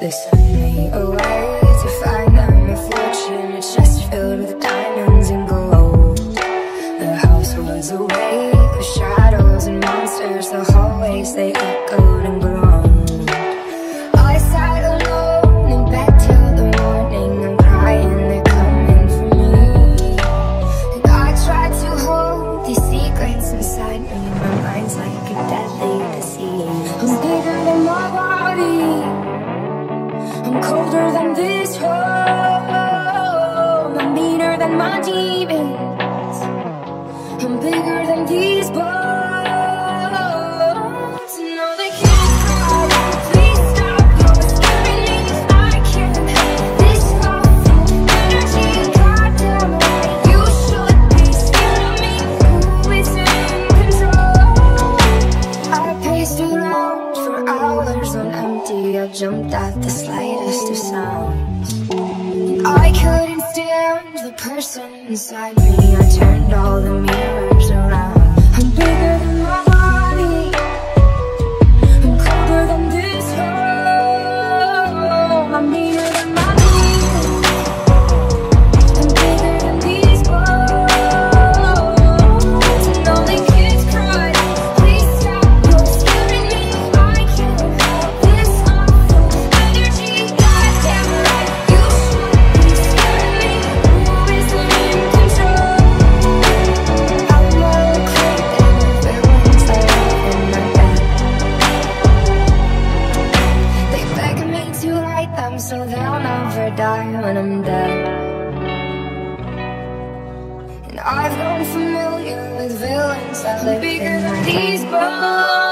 They sent me away to find them. A fortune A chest filled with diamonds and gold. The house was awake with shadows and monsters. The hallways, they echoed and groaned Colder than this home I'm meaner than my demons. I'm bigger than these bones. No, Please stop You're scaring me. I can't. This energy You should be scared me. Who is in control? I Hours on empty, I jumped at the slightest of sounds. I couldn't stand the person inside me. I turned all the mirrors around. I'm bigger never die when I'm dead. And I've grown familiar with villains that live Bigger these bones.